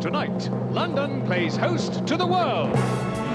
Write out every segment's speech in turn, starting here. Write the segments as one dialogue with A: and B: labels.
A: Tonight, London plays host to the world.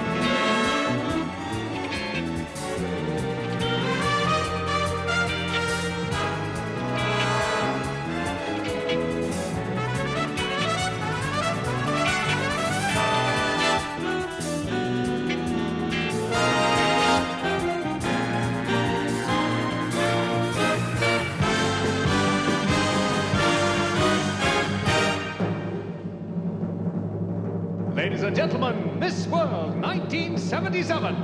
A: And gentlemen, Miss World 1977.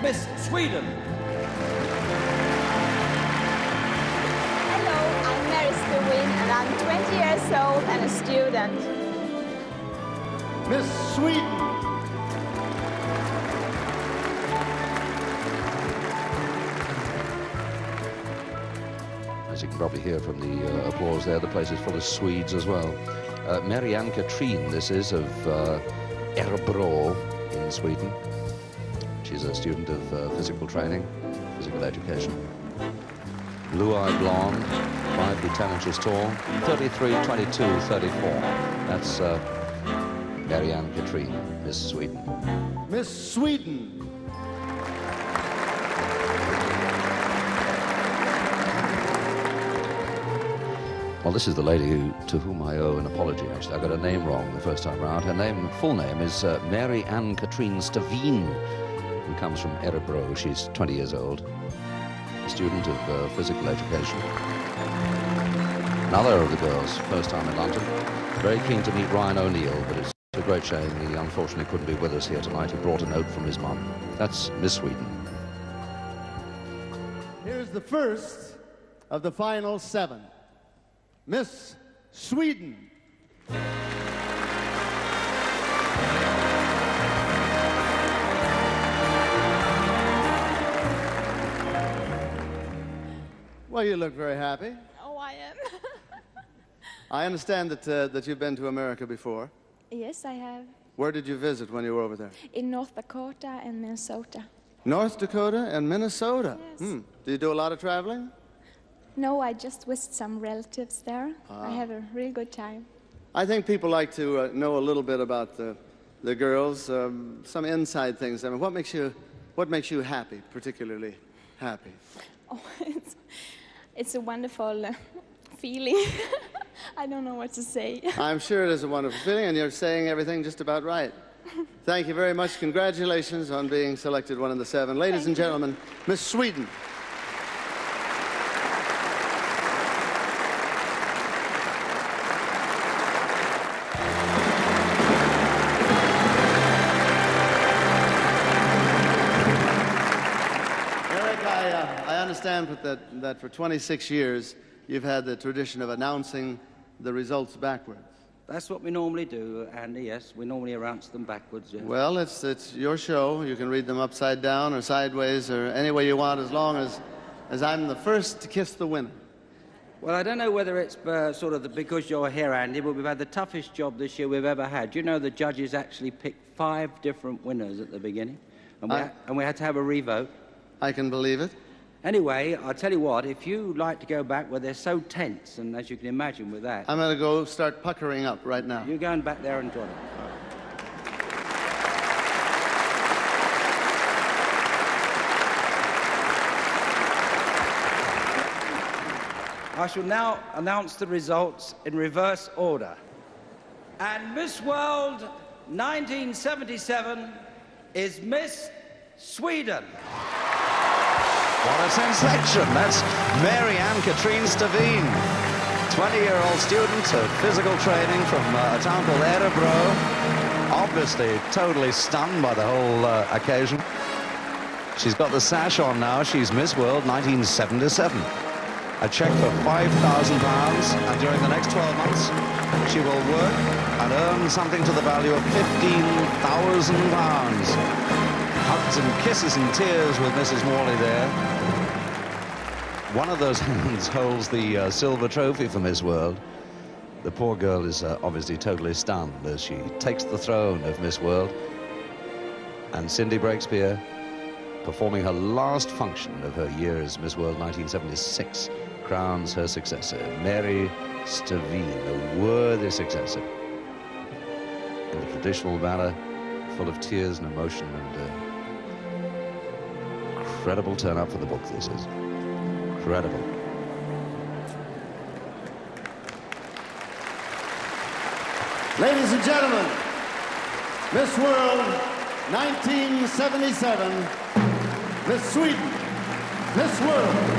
B: Miss Sweden.
C: Hello, I'm Mary Stävin and I'm 20 years old and a student.
D: Miss Sweden.
E: As you can probably hear from the uh, applause there, the place is full of Swedes as well. Uh, Marianne Katrine, this is, of uh, Örebro in Sweden. She's a student of uh, physical training, physical education. Blue-eyed blonde, 5 feet 10 inches tall, 33, 22, 34. That's uh, Marianne Katrine, Miss Sweden.
D: Miss Sweden.
E: Well, this is the lady who, to whom I owe an apology, actually. I got her name wrong the first time round. Her name, full name is uh, Mary Ann Katrine Stävin, who comes from Örebro. She's 20 years old, a student of uh, physical education. Another of the girls, first time in London. Very keen to meet Ryan O'Neal, but it's a great shame he unfortunately couldn't be with us here tonight. He brought a note from his mum. That's Miss Sweden.
D: Here's the first of the final seven. Miss Sweden. Well, you look very happy.
C: Oh, I am.
D: I understand that, uh, that you've been to America before.
C: yes, I have.
D: Where did you visit when you were over there?
C: In North Dakota and Minnesota.
D: North Dakota and Minnesota.
C: Yes.
D: Hmm. Do you do a lot of traveling?
C: No, I just visit some relatives there. I have a really good time.
D: I think people like to uh, know a little bit about the, the girls, um, some inside things. I mean, what makes you, what makes you happy, particularly happy?
C: Oh, it's, it's a wonderful uh, feeling. I don't know what to say.
D: I'm sure it is a wonderful feeling, and you're saying everything just about right. Thank you very much. Congratulations on being selected one of the seven. Ladies
C: Thank
D: and
C: you.
D: gentlemen, Miss Sweden. Understand that, that for 26 years you've had the tradition of announcing the results backwards.
B: That's what we normally do, Andy, yes. We normally announce them backwards, yes.
D: Well, it's, it's your show. You can read them upside down or sideways or any way you want as long as, as I'm the first to kiss the winner.
B: Well, I don't know whether it's uh, sort of the, because you're here, Andy, but we've had the toughest job this year we've ever had. You know, the judges actually picked five different winners at the beginning, and we,
D: I-
B: ha- and we had to have a revote.
D: I can believe it.
B: Anyway, I'll tell you what, if you like to go back where they're so tense, and as you can imagine with that,
D: I'm going to go start puckering up right now.
B: you're going back there and join it. I shall now announce the results in reverse order. And Miss World 1977 is Miss Sweden.
E: What a sensation! That's Mary Ann Katrine Stävin, 20-year-old student of physical training from uh, a town called Örebro. Obviously totally stunned by the whole uh, occasion. She's got the sash on now. She's Miss World 1977. A check for £5,000 and during the next 12 months she will work and earn something to the value of £15,000. Hugs and kisses and tears with Mrs. Morley there. One of those hands holds the uh, silver trophy for Miss World. The poor girl is uh, obviously totally stunned as she takes the throne of Miss World. And Cindy Breakspeare, performing her last function of her year as Miss World 1976, crowns her successor, Mary Stävin, a worthy successor. In the traditional manner, full of tears and emotion and uh, incredible turn up for the book this is. Incredible.
D: Ladies and gentlemen, Miss World 1977, Miss Sweden, Miss World.